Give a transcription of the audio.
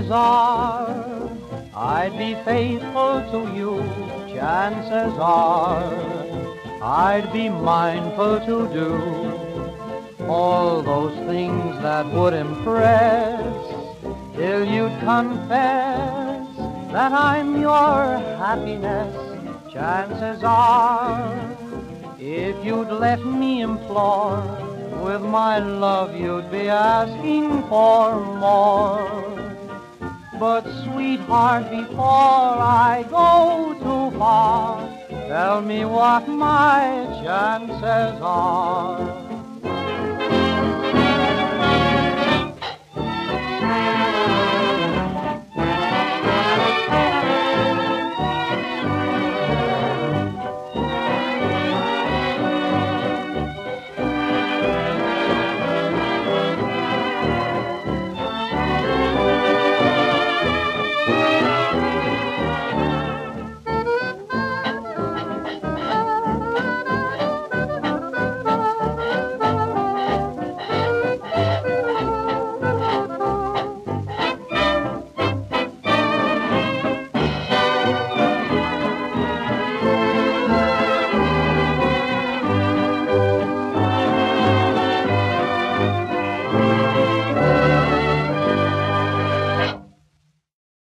Chances are I'd be faithful to you. Chances are I'd be mindful to do all those things that would impress till you'd confess that I'm your happiness. Chances are if you'd let me implore with my love you'd be asking for more. But sweetheart, before I go too far, tell me what my chances are.